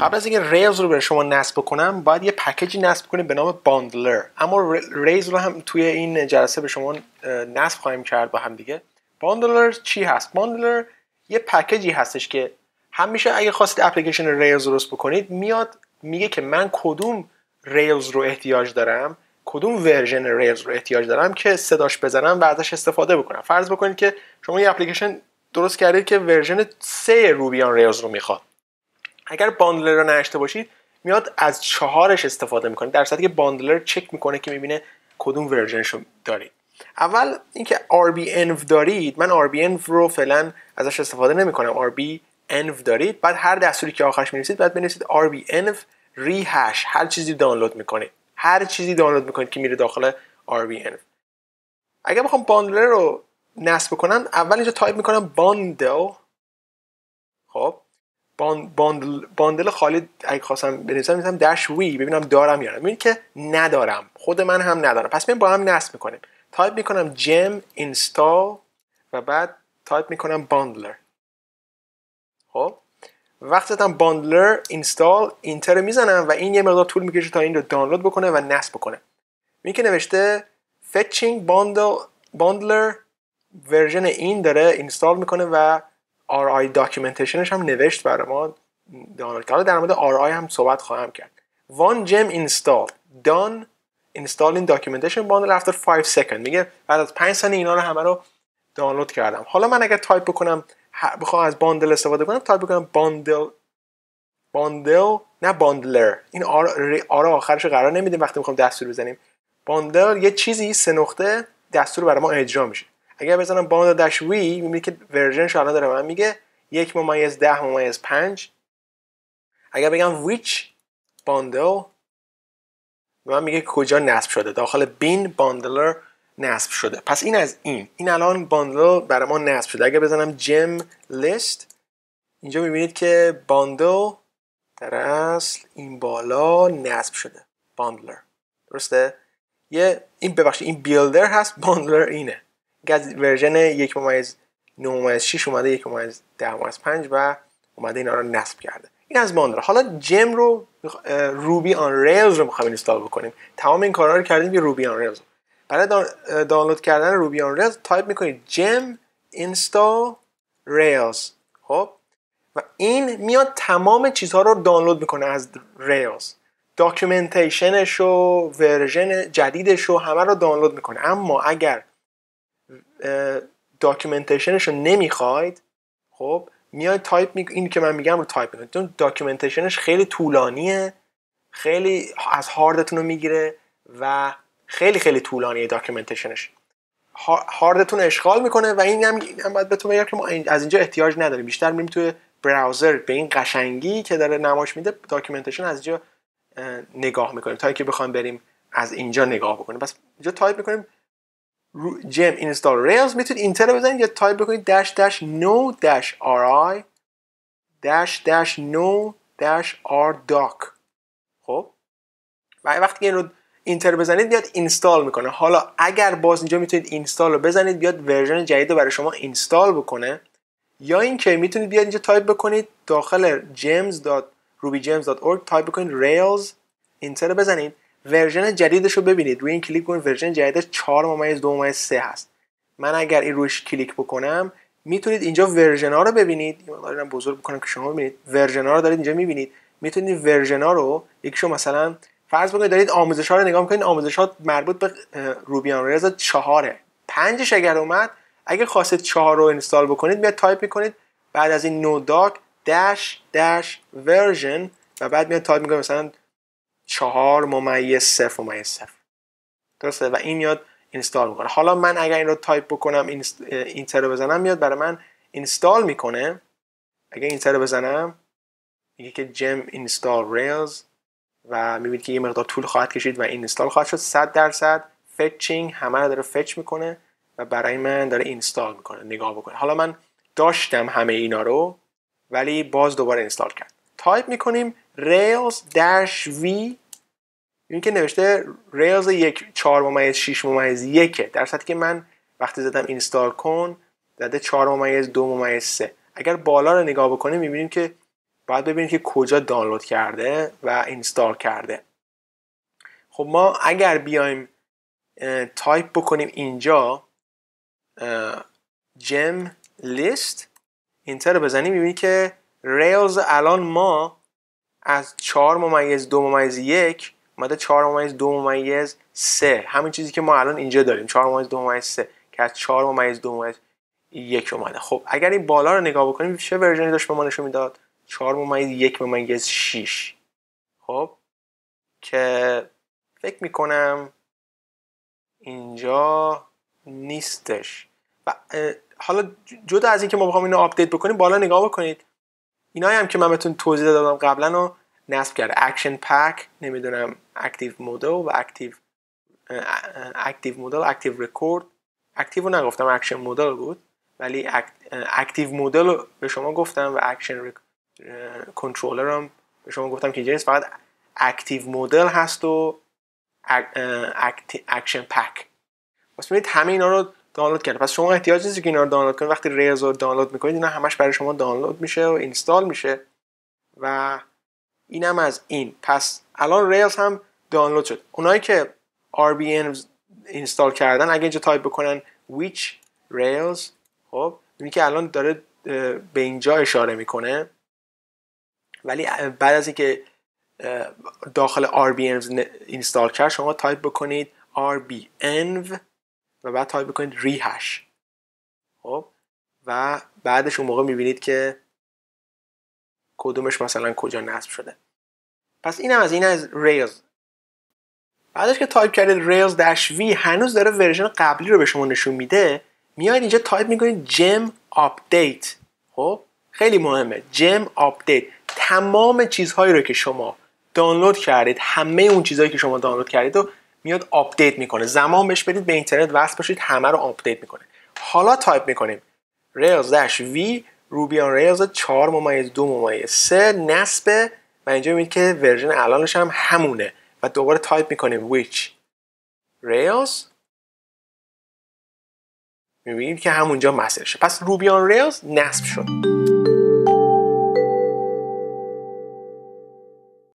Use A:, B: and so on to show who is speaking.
A: قبل از اینکه Rails رو به شما نصب کنم باید یه پکیجی نصب کنیم به نام Bundler. اما Rails رو هم توی این جلسه به شما نصب خواهیم کرد با هم دیگه. Bundler چی هست؟ Bundler یه پکیجی هستش که همیشه اگه خواستید اپلیکیشن Rails درست بکنید میاد میگه که من کدوم Rails رو احتیاج دارم کدوم version Rails رو احتیاج دارم که صداش بزنم و ازش استفاده بکنم. فرض بکنید که شما یه اپلیکیشن درست کردید که version 3 Ruby on Rails رو می‌خواد. اگر Bundler رو نداشته باشید میاد از چهارش استفاده می‌کنه. در صورتی که Bundler چک می‌کنه که می‌بینه کدوم version شو دارید. اول اینکه rbenv دارید من rbenv رو فعلا ازش استفاده نمی‌کنم. rbenv دارید بعد هر دستوری که آخرش می‌نویسید بعد بنویسید rbenv rehash. هر چیزی دانلود می‌کنید. هر چیزی دانلود می‌کنید که میره داخل rbenv اگر بخوام Bundler رو نصب کنم اول اینجا تایپ می‌کنم bundle. bundle, bundle خالی اگه خواستم بنویسم می‌ذارم dash v ببینم دارم یا نه. ببینید که ندارم. خود من هم ندارم. پس میام با هم نصب می‌کنیم. تایپ می‌کنم gem install و بعد تایپ می‌کنم bundler. خب؟ وقتی زدم bundler install enter می‌زنم و این یه مقدار طول می‌کشه تا این رو دانلود بکنه و نصب بکنه. می که نوشته fetching bundle bundler ورژن این داره install می‌کنه و RI documentation ش هم نوشت برای ما. دانلود کرد در مورد RI هم صحبت خواهم کرد. One gem install done. Installing documentation bundle after 5 second میگه بعد از 5 ثانیه اینا رو همه رو دانلود کردم. حالا من اگر تایپ بکنم بخوام از bundle استفاده کنم تایپ بکنم bundle bundle نه bundler این r آخرش قرار نمیدیم وقتی می‌خوام دستور بزنیم. bundle یه چیزی سه نقطه دستور برای ما اجرا میشه. اگر بزنم bundle dash v می‌بینید که ورژنش الان داره من میگه یک ممیز ده ممیز پنج. اگر بگم which bundle من میگه کجا نصب شده. داخل bin bundler نصب شده. پس این از این. این الان bundle برای ما نصب شده. اگر بزنم gem لیست اینجا می‌بینید که bundle در اصل این بالا نصب شده. bundler درسته؟ یه این ببخشید این builder هست bundler اینه. از ورژن یک ممیز 9 ممیز 6 اومده یک ممیز 10 ممیز 5 و اومده اینا رو نصب کرده. این از bundler حالا gem رو Ruby on Rails رو می‌خوایم install بکنیم. تمام این کارا رو کردیم که Ruby on Rails برای دانلود کردن Ruby on Rails تایپ می‌کنید gem install rails خب؟ و این میاد تمام چیزها رو دانلود می‌کنه از Rails documentation ش و ورژن جدیدش رو همه رو دانلود می‌کنه. اما اگر documentation ش رو نمی‌خواید خب میاد تایپ می... این که من میگم رو تایپ می‌کنید. چون documentation ش خیلی طولانیه خیلی از هاردتون رو می‌گیره و خیلی خیلی طولانیه documentation ش هاردتون اشغال می‌کنه و این هم باید بهتون بگم که ما از اینجا احتیاج نداریم. بیشتر میریم توی browser به این قشنگی که داره نمایش میده documentation از اینجا نگاه می‌کنیم. تا اینکه بخوایم بریم از اینجا نگاه بکنیم. پس اینجا تایپ می‌کنیم gem install rails می‌تونید enter بزنید یا تایپ بکنید dash dash no dash ri dash dash no dash rdoc خب؟ و وقتی این رو enter بزنید بیاد install می‌کنه. حالا اگر باز اینجا می‌تونید install رو بزنید بیاد ورژن جدید رو برای شما install بکنه. یا اینکه می‌تونید بیاد اینجا تایپ بکنید داخل gems.rubygems.org تایپ بکنید rails enter بزنید. ورژن جدیدش رو ببینید. روی این کلیک کنید ورژن جدیدش 4 ممیز 2 ممیز 3 هست. من اگر این روش کلیک بکنم می‌تونید اینجا ورژن ها رو ببینید. این بزرگ بکنم که شما ببینید. ورژن ها رو دارید اینجا می‌بینید. می‌تونید ورژن ها رو یکیشو مثلا فرض بکنید دارید آموزش ها رو نگاه می‌کنید آموزش ها مربوط به Ruby on Rails 4 پنجش اگر اومد اگر خواستید 4 رو install بکنید میاد تایپ می‌کنید. بعد از این no doc dash dash version و بعد میاد تایپ می‌کنید. مثلا چهار ممیز صفر ممیز صفر. درسته؟ و این میاد install می‌کنه. حالا من اگر این رو تایپ بکنم enter رو بزنم میاد برای من install می‌کنه. اگر enter رو بزنم میگه که gem install rails و می‌بینید که یه مقدار طول خواهد کشید و install خواهد شد. 100 درصد fetching همه رو داره fetch می‌کنه و برای من داره install می‌کنه نگاه بکنه حالا من داشتم همه اینا رو ولی باز دوباره install کرد. تایپ می‌کنیم rails dash v این که نوشته rails یک 4 ممیز 6 ممیز یکه. در صورتی که من وقتی زدم install کن زده 4 ممیز 2 ممیز 3 اگر بالا رو نگاه بکنیم می‌بینیم که باید ببینید که کجا دانلود کرده و install کرده. خب ما اگر بیایم تایپ بکنیم اینجا gem list enter رو بزنیم می‌بینید که Rails الان ما از 4 ممیز دو ممیز یک اومده 4 ممیز دو ممیز سه. همین چیزی که ما الان اینجا داریم. 4 ممیز دو ممیز سه. که از 4 ممیز دو ممیز یک اومده. خب اگر این بالا رو نگاه بکنیم چه ورژنی داشت به ما نشون می‌داد؟ 4 ممیز یک ممیز 6 خب که فکر می‌کنم اینجا نیستش. و حالا جدا از اینکه ما بخوام اینو آپدیت بکنیم بالا نگاه بکنید. اینایی هم که من بهتون توضیح دادم قبلا رو نصب کرده. Action Pack نمی‌دونم Active Model و Active Active Model Active Record Active رو نگفتم Action Model بود. ولی Active Model رو به شما گفتم و Action Controller هم به شما گفتم که اینجا فقط Active Model هست و Action Pack پس ببینید همه اینا رو دانلود کرده پس شما احتیاج نیست که اینا رو دانلود کنید. وقتی Rails رو دانلود می‌کنید اینا همش برای شما دانلود میشه و install میشه. و اینم از این. پس الان Rails هم دانلود شد. اونایی که rbenv install کردن اگه اینجا تایپ بکنن which rails خب اینی که الان داره به اینجا اشاره می‌کنه. ولی بعد از اینکه داخل rbenv install کرد شما تایپ بکنید rbenv و بعد تایپ بکنید rehash خب و بعدش اون موقع می‌بینید که کدومش مثلا کجا نصب شده. پس اینم از این از Rails بعدش که تایپ کردید rails dash v هنوز داره version قبلی رو به شما نشون میده میاد اینجا تایپ می‌کنید gem update خب خیلی مهمه. gem update تمام چیزهایی رو که شما دانلود کردید همه اون چیزهایی که شما دانلود کردید رو میاد آپدیت می‌کنه. زمان بهش بدید به اینترنت وصل باشید همه رو آپدیت می‌کنه. حالا تایپ می‌کنیم. rails dash v Ruby on Rails 4 ممیز دو ممیز 3 نصبه و اینجا می‌بینید که version الانش هم همونه. و دوباره تایپ می‌کنیم which rails. می‌بینید که همونجا مسئله پس Ruby on Rails نصب شد.